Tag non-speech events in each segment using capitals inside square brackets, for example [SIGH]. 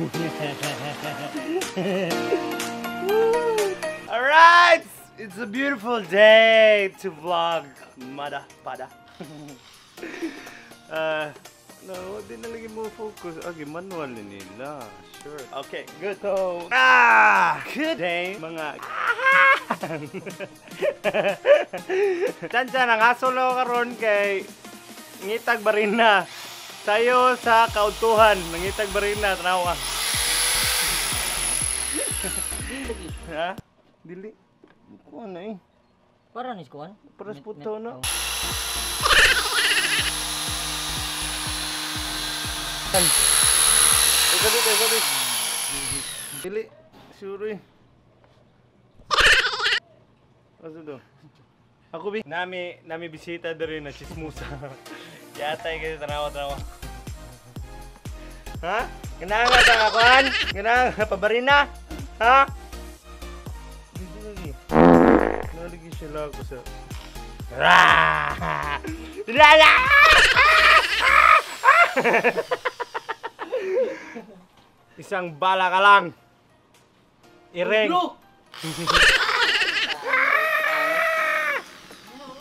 [LAUGHS] Alright! It's a beautiful day to vlog. Mada, [LAUGHS] pada. uh, no, di na lagi mo focus. Okay, manual ni nila. Sure. Okay, good. So, ah! Good day, mga Tantsa na nga solo karon kay ngitag barina. Sayo sa kautuhan, nangitag barina tanawa. [LAUGHS] ha? Dili. Ko na eh. Para ni skuan. Paras puto na. Ikaw dito, ikaw dito. Dili. Sure eh. Ano? Ako bi. Nami, nami bisita diri na chismusa. [LAUGHS] Yatay kayo, tanawa-tanawa. Ha? Ganaan nga sa kakuan? Ganaan nga, [LAUGHS] pabarin na? Ha? Nalagi siya lang ako sa... Raaaaah! Lala! [LAUGHS] Isang bala ka lang! Ireng! Ulo!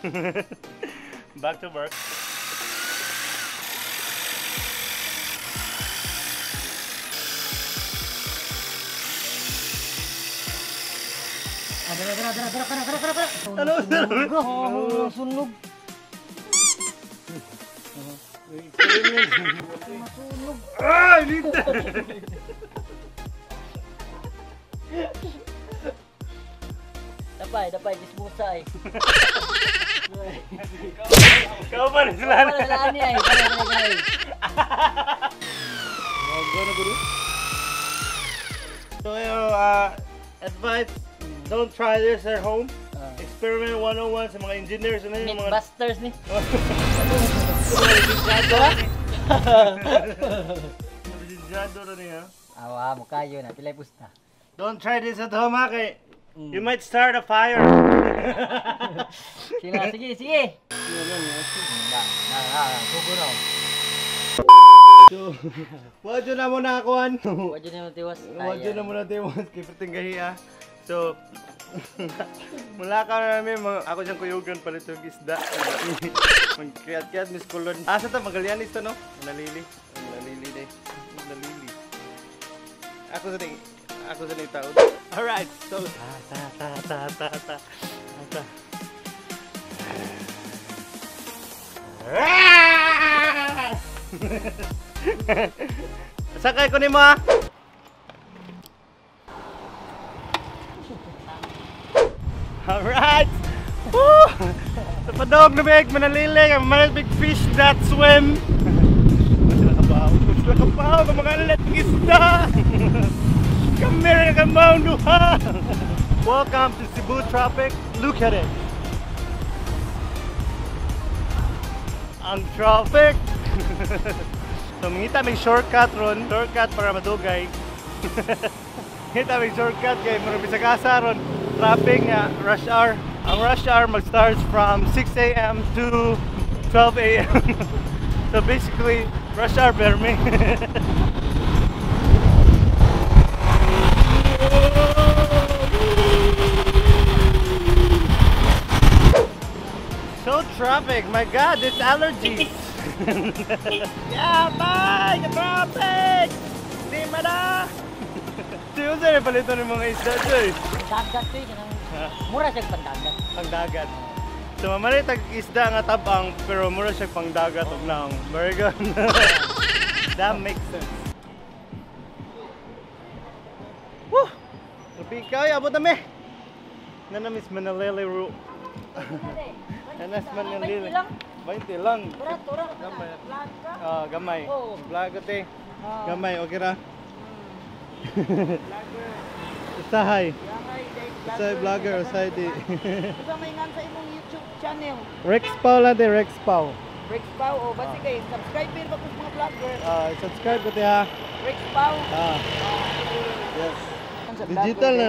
[LAUGHS] Back to work. Dara dara dara dara dara dara dara. Ano? Sunog. Sunog. Masunog. Ah, Lita! Dapay, dapay dismusay. Kau pa rin sila ay, ani. Gana guru. So, uh, advice, don't try this at home. Experiment 101 sa mga engineers na yung mga... Mythbusters ni. Lisensyado na niya. Awa mo kayo na pilay pusta. Don't try this at home, ha, kay you might start a fire. [LAUGHS] Sige, sige, sige. Na. so, wadyo na muna akuan. Wadyo na yung tiwas. Wadyo na muna tayo kay Pertinggahi, ha. So, [LAUGHS] mula ka na namin, ako siyang kuyugan palit yung isda. Magkiat-kiat, Miss Kulon. Asa ah, ta, magalian ito, no? Nalili. Nalili na Nalili. Ako sa ting, ako sa ting taon. Alright, so. Ta, ta, ta, ta, ta, ta, ta, ta. Sakay ko ni mo ah! Padog na big, manalilig, ang mga big fish that swim. Come here, come on. Welcome to Cebu Tropic. Look at it. Ang traffic. so, mangita may shortcut ron. Shortcut para madugay. [LAUGHS] Kita may shortcut kay mura sa kasa ron. Traffic nga rush hour. Ang rush hour mag-starts from 6 a.m. to 12 a.m. [LAUGHS] so basically, rush hour permi. [LAUGHS] so traffic, my god, it's allergies. [LAUGHS] yeah, bye! Traffic! Di mada! Siyo sa palito ng mga isda eh. Dagat yun. Mura siya pandagat. Pangdagat. So mamali tag isda nga tabang pero mura siya pangdagat og naong. Very good. [LAUGHS] That makes sense. Woo! Lupi ka, abot na me. Nanamis Manalele route. Nanas Manalele. 20 lang. 20 lang. Berat orang. Gamay. Ka. Ah, gamay. Oo. Vlog ko te. Ah. Gamay, okay ra? [LAUGHS] Usahay. Usahay vlogger, usahay di. Ikaw may ngan sa imong YouTube channel. Rex Pau lang de, Rex Pau. Rex Pau o basi kay subscribe din ba kung mga vlogger. Ah, subscribe ko ha. Rex Pau. Ah, yes. Digital na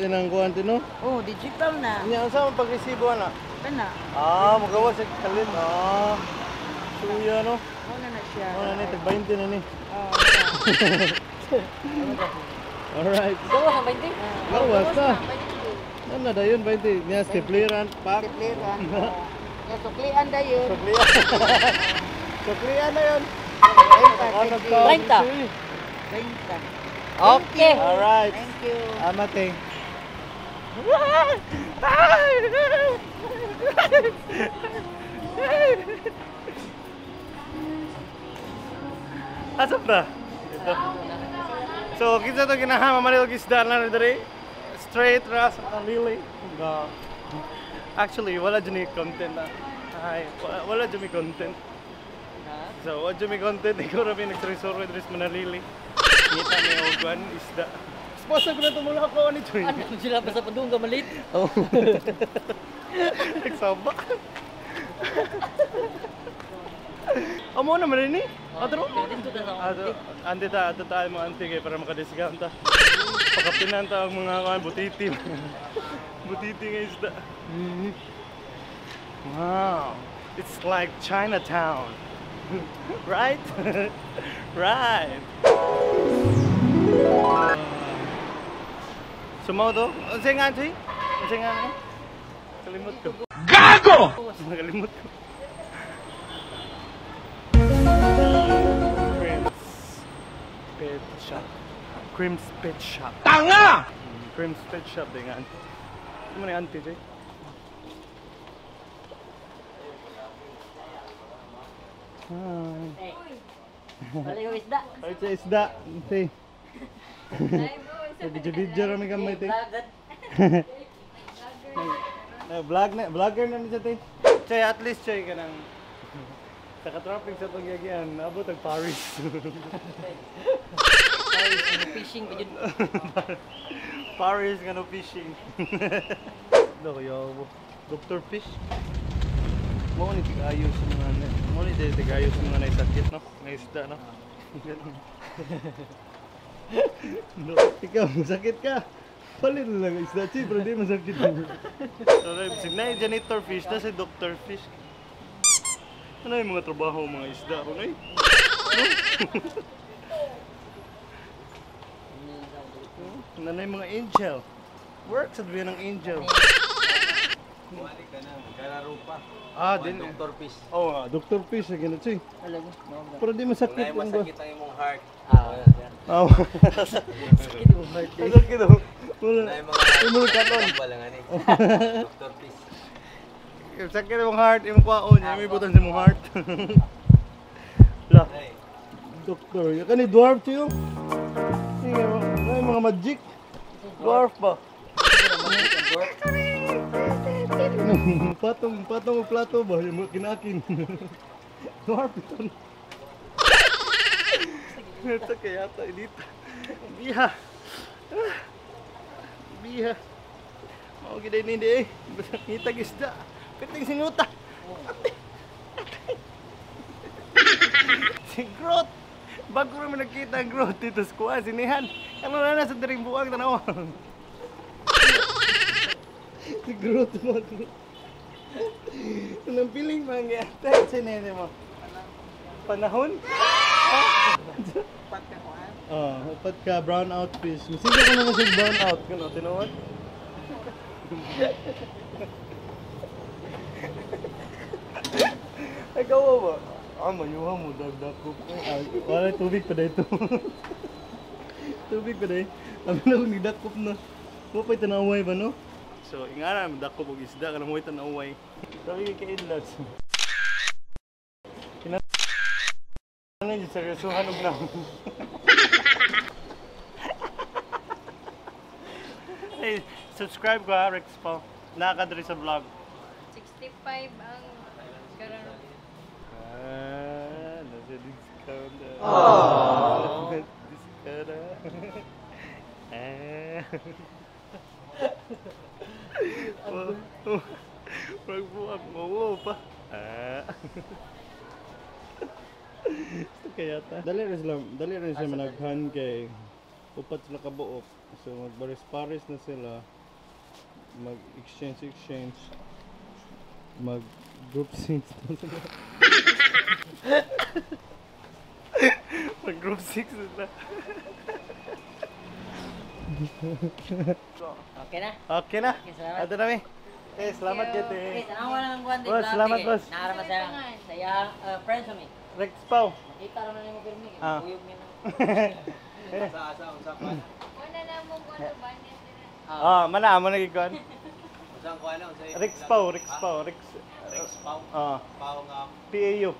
inang kuhan no? din. Oh, digital na. Nya unsa man pagresibo ana? Kana. Ah, magawa sa kalit. Ah. Suya no. Mo na na siya. Ano na ni tag 20 na ni. Oh, Alright. Gawa sa 20? Gawas na. Ano na dayon 20? Niya stipleran pak. Sukliran. Ya, suklian na yun. Suklian. [LAUGHS] Suklian. Ano to? 30. Renta. Okay. Alright. Thank you. Amate. Asap na. Ito. So, kita to ginahama man yung isda na diri. Straight ras na lili. Ga. Actually, wala dyan yung content na. Ay, wa- wala yung content. So, wala dyan yung content. [LAUGHS] Ikaw rin nagtresoro diri sa Manalili. Kita may ogwan, isda. Sponsor ko na ito mula ako ni Joy. Ano sila pa sa padung malit? [LAUGHS] Oh. Nagsaba. [LAUGHS] Amo na man ta sa Ato, andi ta, ato tayo mga anti kay para makadiscount ta. Pakapinan ta ang mga kan butiti. butiti nga isda. Wow. It's like Chinatown. right? right. Sumodo? Ang nga anti? Ang nga ano? Kalimut ko. Gago! Nakalimut ko. Pet Shop. Crim's Pet Shop. Tanga! Crim's Pet Shop din nga. Ano man yung auntie, Jay? Hi. Balik ko isda. Ay, sa isda. Ante. Video-video rami gamay, te. Lagat. Eh, vlog na, vlogger na niya, te. Chay, at least, chay, ka nang... Sa ka-traffic sa itong yagian, abot ang Paris. Guys, fishing pa yun. [LAUGHS] Paris nga no fishing. Ano kaya mo? Dr. Fish? Mo ni tigayo sa mga ano. Mo ni tigayo sa mga naisakit no? Nga isda no? [LAUGHS] no, ikaw masakit ka. Palit na lang ang isda, chi, pero di masakit. [LAUGHS] Alright, si na janitor fish, na si Dr. Fish. Ano yung mga trabaho mga isda ko ngay? [LAUGHS] Ano na yung mga angel? Work sa duwi ng angel. Bumalik ka na, magkalaro pa. Ah, din. Dr. Fish. Oo nga, Dr. Fish, ganun siya. Alam mo. Pero di Kung masakit na ba? masakit ang imong heart. Ah, Oo. sakit mo birthday. Masakit oh. Wala. Na yung mga heart. Imong katon. Ang balangan eh. Dr. Fish. Sakit yung heart, yung kwaon, yung may butan sa mong heart. La, Ay, doktor, yung kani dwarf siyo. Sige, ano yung mga magic? Dwarf ba? patong, patong o plato ba? Yung mga kinakin. dwarf ito. Ito kaya ito, dito. Biha. Biha. Mau gid ni di. Ngitag isda. Piting singuta. Ate. si Groot. Bago naman nakita ang Groot dito sa kuha, sinihan. Ano na na sa daring buwag tanawa. si Groot mo. Anong piling pa ang gata? Sinene mo. Panahon? Oh, upat ka brown out fish. Sige ko na kasi brown out kuno tinuod. Ay kawo ba? Ah, mayuha mo dagdag ko. Wala tubig pa dito. [LAUGHS] tubig pa dai. Abi na kung nidakop na. Mo pa tanaway ba no? So, ingana mo dakop og isda kana mo tanaway. Sabi kay idlas. Ano yung seryosohan og [LAUGHS] na? Hey, subscribe ko ha, Rex Paul. Nakakadri sa vlog. 65 ang karon. Nasa discount. Aww. discount ah. Oh, Magbuwag mo mo pa. Ah. Ito kaya ta. Dali rin sila, dali rin sila managhan kay upat sila kabuok. So magbaris-paris na sila. Mag-exchange exchange. Mag group sync na [LAUGHS] sila. Mag group 6 na. Okay na? Okay na. Okay, salamat. Ato na mi. Okay, salamat you. kete. Okay, tanawa na ng guwan din. Salamat, boss. Nakaraman sa sa iyang uh, friends kami. Rex Pau. Makita naman ni mo pirmi. Ah. Uyog niya na. [LAUGHS] Asa, asa, usapan. Una na mo ano ba sila. Ah, mana mo nagikon. Usang ko ano, usay. Rex Pau, Rex Pau, Rex. Rex Pau. Ah, Pau nga. PAU.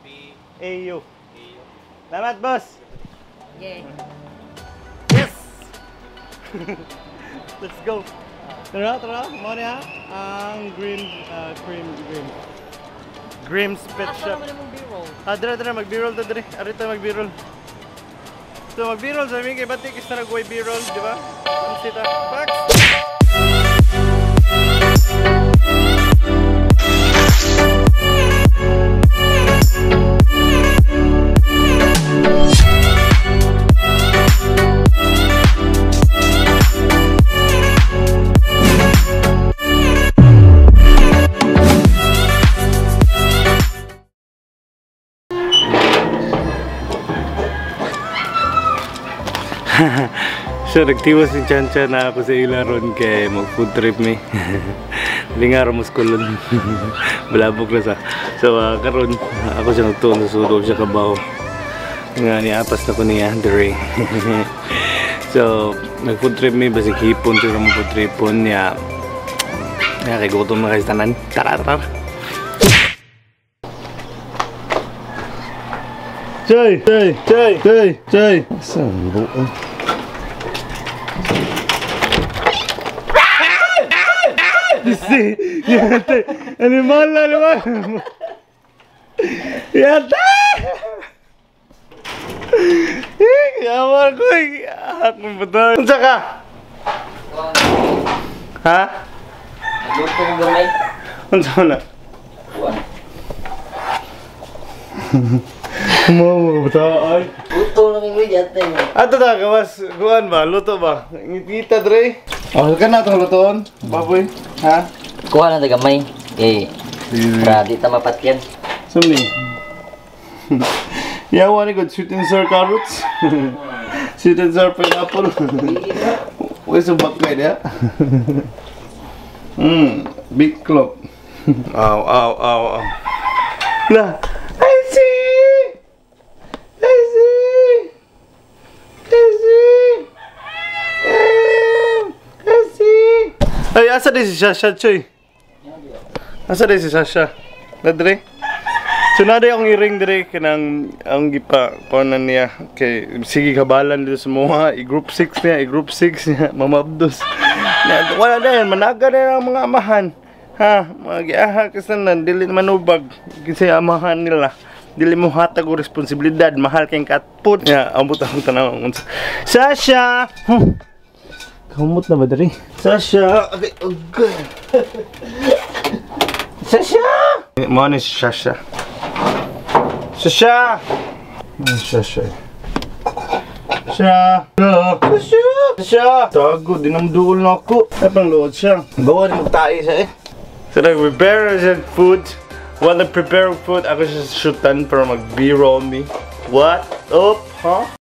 P. AU. A. Salamat, boss. Okay. Yes! [LAUGHS] Let's go. Tara, tara. Mo niya ang green uh, cream green. Grim's Pet Asa Shop. naman yung B-roll? Ah, dira, dira, mag-b-roll ta diri. Ari ta mag-b-roll. So, mag-b-roll sa mga batik is na nag-way b-roll, di ba? Ang sita. Pax! [LAUGHS] So, nagtiwas si Chancha na ako sa ilaron kay mag-food trip mi. [LAUGHS] Lingar mo skulon. Balabok [LAUGHS] na sa. So, ah, karon ako siya nagtuon sa sudo siya kabaw. Nga ni apas na ko niya, dere. so, nag-food trip mi, basig hipon siya mga food tripon niya. Nga kay gutom na kayo sa tanan. Tara, tara. Chay! Chay! Chay! Chay! Chay! Saan buo? Disi! Yate! Animal na naman! Yate! Yaman ko eh! Akong betul! Unsa ka? Ha? Luto ko gamay. Unsa na? Mau betul ay. Luto na kami yate mo. Ato ta gawas kuan ba luto ba? Ngita dre. Oh, ka na tong lutoon. Baboy. Ha? Kuha lang na gamay. Eh, para di ta mapatyan. Sumni. [LAUGHS] Yawa ni good sweet and sour carrots. [LAUGHS] sweet and sour pineapple. [LAUGHS] Where's the bakay dia? Hmm, big club. Ow, ow, ow, ow. Lah, asa din si Sasha, Choy? Asa din si Sasha? Nadre? So nade akong i-ring dire kanang ang gipa kuanan niya kay sige kabalan dito sa mga i-group 6 niya, i-group 6 niya, [LAUGHS] mamabdos. Na, wala na yan, managa na ang mga amahan. Ha, mga giaha kasanan dili manubag kasi amahan nila. Dili mo hatag responsibilidad, mahal kayong katput. Ya, ambot ang tanaw. Sasha! Kamot na ba diri? Sasha! Okay, oh god. [LAUGHS] Sasha! Mo ni si Sasha. Sasha! Ano Sasha? Sasha! Sasha! Sasha! Tago, dinamduol na ako. Ay pang load siya. Bawa ni magtae siya eh. So nag-prepare siya food. While nag-prepare food, ako siya shootan para mag-b-roll me. What up, huh?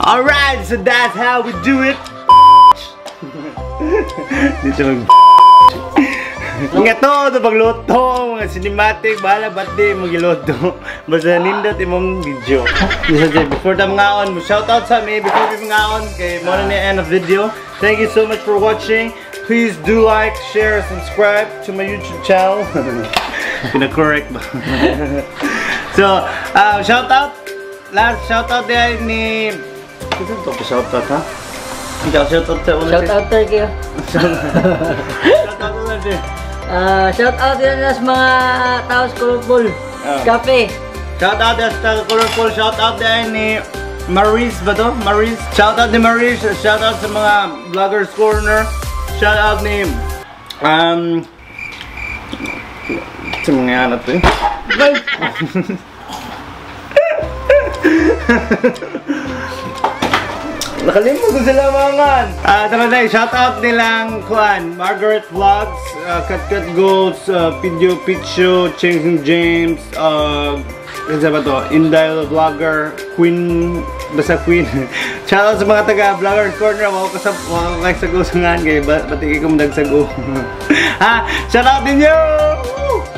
Alright, so that's how we do it. Dito mag Nga to, pagluto, mga cinematic, bahala ba't di mo. Basta nindot imong video. Dyan, before ta mga on, shoutout sa me, before we mga on, kay mo na end of video. Thank you so much for watching. Please do like, share, subscribe to my YouTube channel. [LAUGHS] Pina-correct ba? [LAUGHS] so, uh, shout out. Last shout out din ni... Ano to shout out ha? Ikaw shout out sa una Shout out Turkey. oh. Shout out una siya. Ah, shout out din sa mga tao sa Kulupul. Ah. Cafe. Shout out din sa Colorful. Shout out din ni Maris ba to? Maris. Shout out ni Maris. Shout out sa mga Vloggers Corner. Shout out ni... Um... Sa mga anak to eh. [LAUGHS] Nakalimut ko sila mangan. Ah, tara na, shout out nilang kuan, Margaret Vlogs, uh, Cut Cut Goats, uh, Video Picho, Cheng James, uh, kasi ba to? Indile Vlogger, Queen, basta Queen. [LAUGHS] shout out sa mga taga Vlogger Corner, mga kasap, mga kasago sa ngan, kay ba, batigay ko magdagsago. [LAUGHS] ha, shout out din yun!